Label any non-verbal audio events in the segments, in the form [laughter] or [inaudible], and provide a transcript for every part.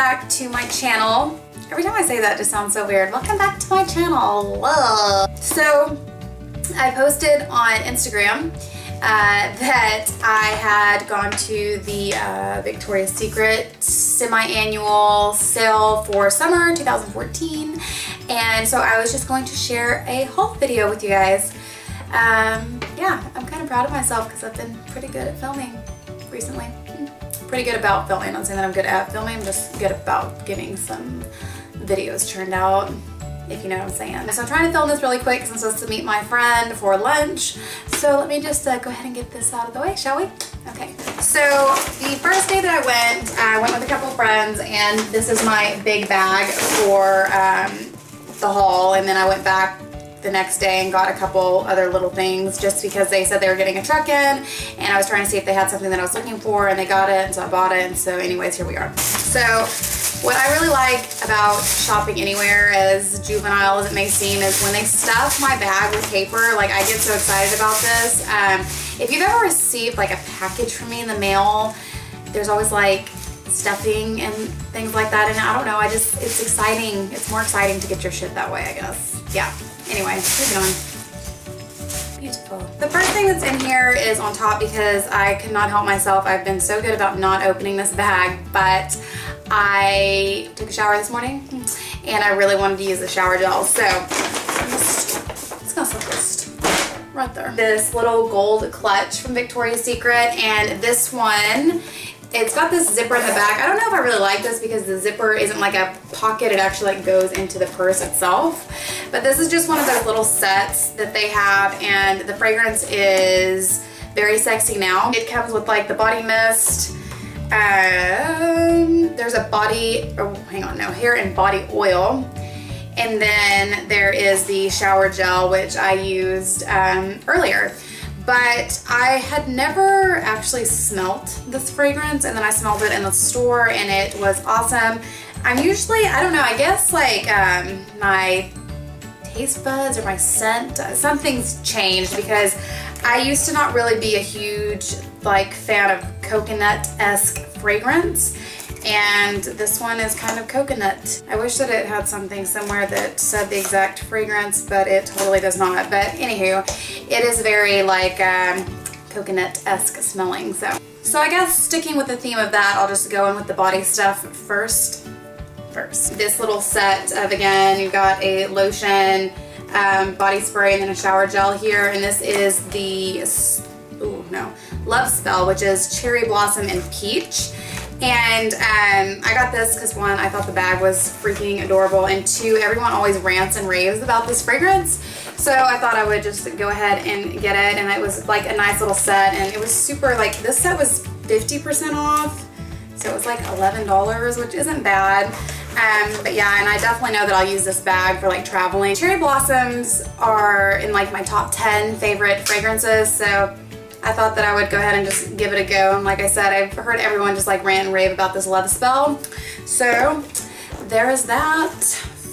back to my channel. Every time I say that, it just sounds so weird. Welcome back to my channel. So, I posted on Instagram uh, that I had gone to the uh, Victoria's Secret semi-annual sale for summer 2014 and so I was just going to share a haul video with you guys. Um, yeah, I'm kind of proud of myself because I've been pretty good at filming recently. Pretty good about filming. I'm not saying that I'm good at filming, I'm just good about getting some videos turned out if you know what I'm saying. So I'm trying to film this really quick since I'm supposed to meet my friend for lunch. So let me just uh, go ahead and get this out of the way, shall we? Okay, so the first day that I went, I went with a couple friends and this is my big bag for um, the haul and then I went back the next day and got a couple other little things just because they said they were getting a truck in and I was trying to see if they had something that I was looking for and they got it and so I bought it and so anyways here we are. So what I really like about shopping anywhere as juvenile as it may seem is when they stuff my bag with paper like I get so excited about this. Um, if you've ever received like a package from me in the mail there's always like stuffing and things like that and I don't know I just it's exciting it's more exciting to get your shit that way I guess yeah Anyway, moving on. Beautiful. The first thing that's in here is on top because I could not help myself. I've been so good about not opening this bag, but I took a shower this morning and I really wanted to use the shower gel. So, it's gonna this right there. This little gold clutch from Victoria's Secret and this one it's got this zipper in the back. I don't know if I really like this because the zipper isn't like a pocket. It actually like goes into the purse itself. But this is just one of those little sets that they have and the fragrance is very sexy now. It comes with like the body mist. Um, there's a body, oh, hang on, no, hair and body oil. And then there is the shower gel, which I used um, earlier but I had never actually smelt this fragrance and then I smelled it in the store and it was awesome. I'm usually, I don't know, I guess like um, my taste buds or my scent, something's changed because I used to not really be a huge like fan of coconut-esque fragrance and this one is kind of coconut. I wish that it had something somewhere that said the exact fragrance, but it totally does not. But anywho, it is very like um, coconut-esque smelling. So, so I guess sticking with the theme of that, I'll just go in with the body stuff first. First, this little set of again, you've got a lotion, um, body spray, and then a shower gel here, and this is the ooh no love spell, which is cherry blossom and peach. And um, I got this because one, I thought the bag was freaking adorable, and two, everyone always rants and raves about this fragrance. So I thought I would just go ahead and get it, and it was like a nice little set, and it was super, like, this set was 50% off, so it was like $11, which isn't bad. Um, but yeah, and I definitely know that I'll use this bag for like traveling. Cherry Blossoms are in like my top 10 favorite fragrances, so I thought that I would go ahead and just give it a go. And like I said, I've heard everyone just like rant and rave about this love spell. So there is that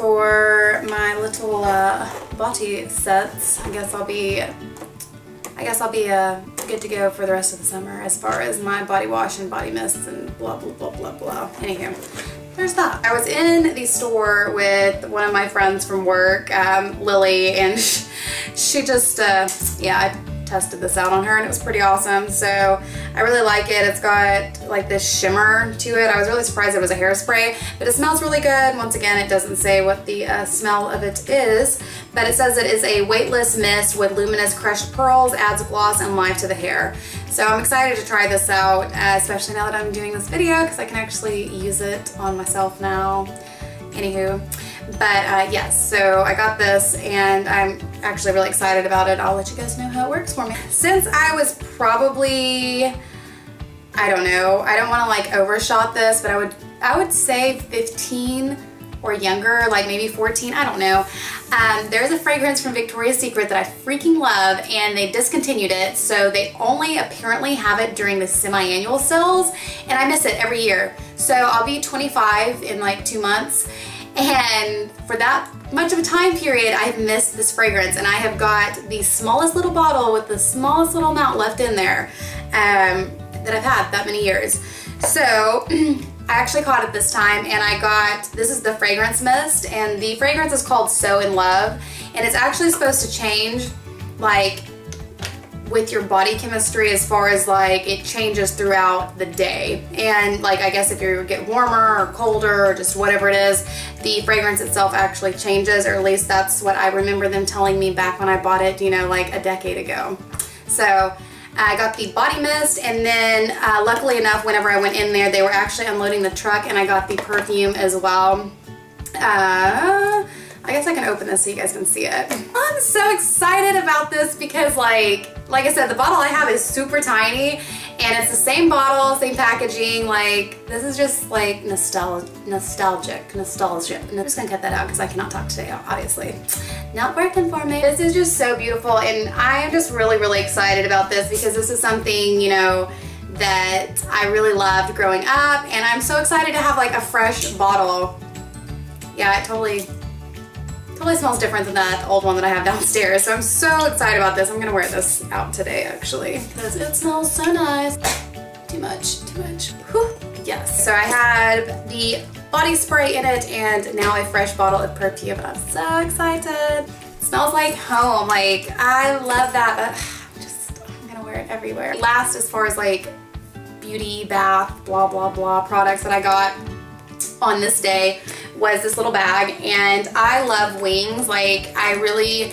for my little uh, body sets. I guess I'll be, I guess I'll be uh, good to go for the rest of the summer as far as my body wash and body mists and blah, blah, blah, blah, blah. Anywho, there's that. I was in the store with one of my friends from work, um, Lily, and [laughs] she just, uh, yeah, tested this out on her and it was pretty awesome. So I really like it. It's got like this shimmer to it. I was really surprised it was a hairspray, but it smells really good. Once again, it doesn't say what the uh, smell of it is, but it says it is a weightless mist with luminous crushed pearls, adds gloss and life to the hair. So I'm excited to try this out, uh, especially now that I'm doing this video because I can actually use it on myself now. Anywho, but uh, yes, so I got this and I'm actually really excited about it. I'll let you guys know how it works for me. Since I was probably, I don't know, I don't want to like overshot this, but I would, I would say 15 or younger, like maybe 14, I don't know. Um, there's a fragrance from Victoria's Secret that I freaking love and they discontinued it. So they only apparently have it during the semi-annual sales and I miss it every year. So I'll be 25 in like two months and for that much of a time period, I've missed this fragrance and I have got the smallest little bottle with the smallest little amount left in there um, that I've had that many years. So [clears throat] I actually caught it this time and I got, this is the fragrance mist and the fragrance is called So In Love and it's actually supposed to change like with your body chemistry as far as like it changes throughout the day. And like I guess if you get warmer or colder or just whatever it is the fragrance itself actually changes or at least that's what I remember them telling me back when I bought it you know like a decade ago. So I got the body mist and then uh, luckily enough whenever I went in there they were actually unloading the truck and I got the perfume as well. Uh, I guess I can open this so you guys can see it. I'm so excited about this because like, like I said, the bottle I have is super tiny and it's the same bottle, same packaging. Like, this is just like nostalgic, nostalgic, nostalgia. I'm just gonna cut that out because I cannot talk today, obviously. Not working for me. This is just so beautiful and I am just really, really excited about this because this is something, you know, that I really loved growing up and I'm so excited to have like a fresh bottle. Yeah, it totally Totally smells different than that old one that I have downstairs. So I'm so excited about this. I'm gonna wear this out today actually because it smells so nice. Too much, too much. Whew. Yes. So I had the body spray in it and now a fresh bottle of perfume. I'm so excited. It smells like home. Like I love that, but [sighs] I'm just, I'm gonna wear it everywhere. Last as far as like beauty, bath, blah, blah, blah products that I got on this day was this little bag and I love wings. Like I really,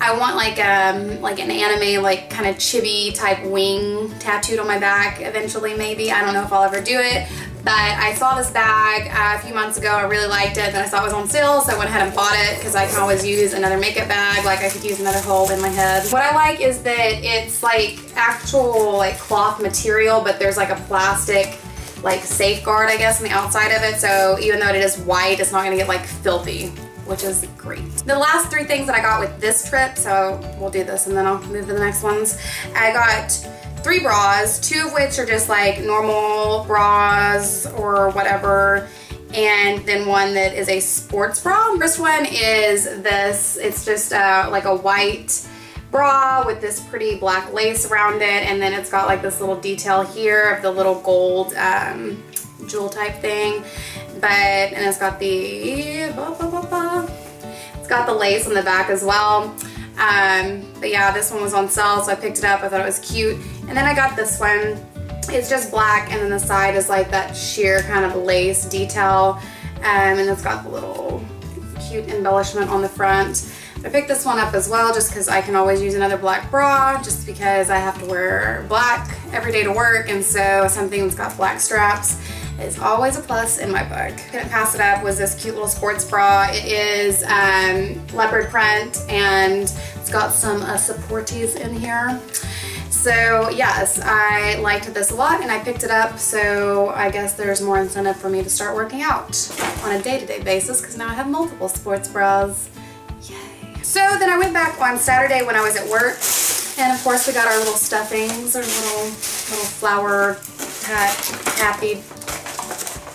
I want like um like an anime like kind of chibi type wing tattooed on my back eventually maybe. I don't know if I'll ever do it. But I saw this bag uh, a few months ago. I really liked it. Then I saw it was on sale, so I went ahead and bought it because I can always use another makeup bag. Like I could use another hole in my head. What I like is that it's like actual like cloth material, but there's like a plastic like safeguard, I guess, on the outside of it. So even though it is white, it's not gonna get like filthy, which is great. The last three things that I got with this trip, so we'll do this and then I'll move to the next ones. I got three bras, two of which are just like normal bras or whatever and then one that is a sports bra. First one is this, it's just uh, like a white bra with this pretty black lace around it and then it's got like this little detail here of the little gold um, jewel type thing. But and it's got the blah, blah, blah, it's got the lace on the back as well. Um, but yeah this one was on sale so I picked it up. I thought it was cute. And then I got this one. It's just black and then the side is like that sheer kind of lace detail. Um, and it's got the little cute embellishment on the front I picked this one up as well just because I can always use another black bra just because I have to wear black every day to work and so something that's got black straps is always a plus in my book. Couldn't pass it up was this cute little sports bra. It is um, leopard print and it's got some uh, supporties in here. So yes, I liked this a lot and I picked it up so I guess there's more incentive for me to start working out on a day-to-day -day basis because now I have multiple sports bras. So then I went back on Saturday when I was at work and of course we got our little stuffings, our little little flower hat, happy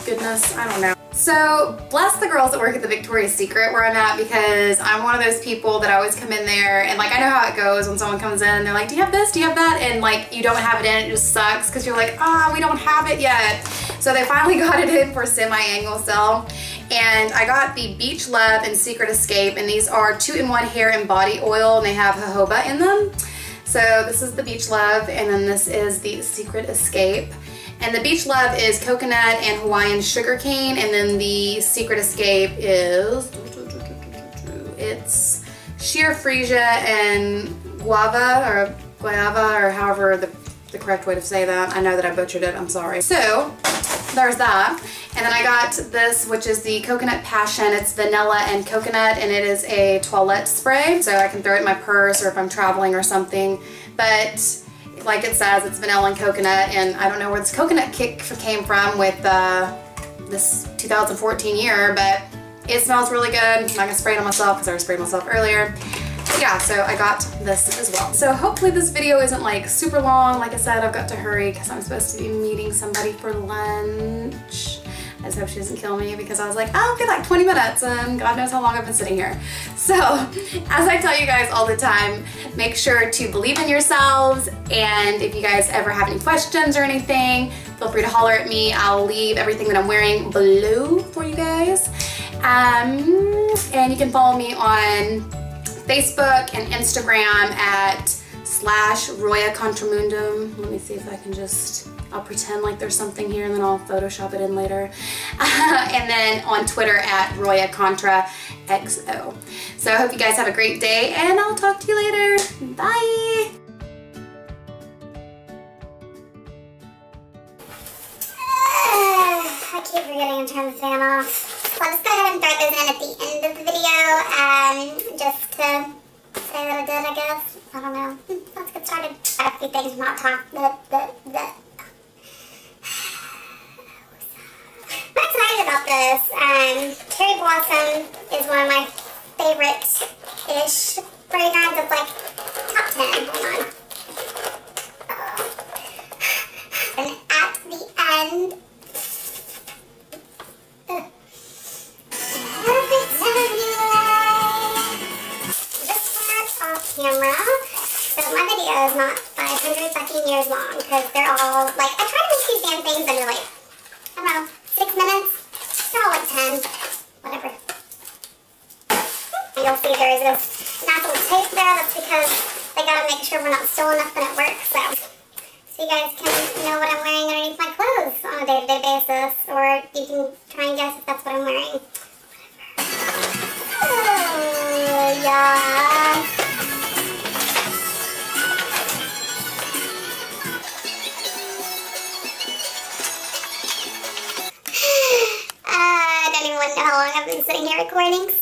goodness, I don't know. So bless the girls that work at the Victoria's Secret where I'm at because I'm one of those people that always come in there and like I know how it goes when someone comes in and they're like, do you have this, do you have that? And like you don't have it in, it just sucks because you're like, ah, oh, we don't have it yet. So they finally [laughs] got it in for semi-annual sale and I got the Beach Love and Secret Escape and these are two-in-one hair and body oil and they have jojoba in them. So this is the Beach Love and then this is the Secret Escape. And the Beach Love is coconut and Hawaiian sugar cane and then the Secret Escape is, it's sheer freesia and guava or guava or however the, the correct way to say that. I know that I butchered it, I'm sorry. So there's that. And then I got this, which is the Coconut Passion. It's vanilla and coconut, and it is a toilette spray. So I can throw it in my purse or if I'm traveling or something. But like it says, it's vanilla and coconut, and I don't know where this coconut kick came from with uh, this 2014 year, but it smells really good. I'm not gonna spray it on myself because I sprayed myself earlier. Yeah, so I got this as well. So hopefully this video isn't like super long. Like I said, I've got to hurry because I'm supposed to be meeting somebody for lunch. I just hope she doesn't kill me because I was like, oh, okay, like 20 minutes and God knows how long I've been sitting here. [laughs] So as I tell you guys all the time, make sure to believe in yourselves. And if you guys ever have any questions or anything, feel free to holler at me. I'll leave everything that I'm wearing below for you guys. Um, and you can follow me on Facebook and Instagram at slash Roya Contramundum. Let me see if I can just I'll pretend like there's something here and then I'll Photoshop it in later. [laughs] and then on Twitter at Roya Contra XO. So I hope you guys have a great day and I'll talk to you later. Bye. [sighs] I keep forgetting to turn the fan off. I'll just go ahead and throw those in at the end of the video um, just to say that I did, I guess. I don't know. Let's get started. I have a few things not talk [sighs] that, that, that about this. Um, Cherry Blossom is one of my favorite-ish fragrances. It's like top 10. Hold on. Camera. So my video is not 500 fucking years long because they're all like I try to make these damn things under like I don't know six minutes they're all like 10. Whatever. You'll see there's this natural tape there. That's because they gotta make sure we're not stolen nothing at work. So, so you guys can know what I'm wearing underneath my clothes on a day-to-day -day basis. Or you can recordings.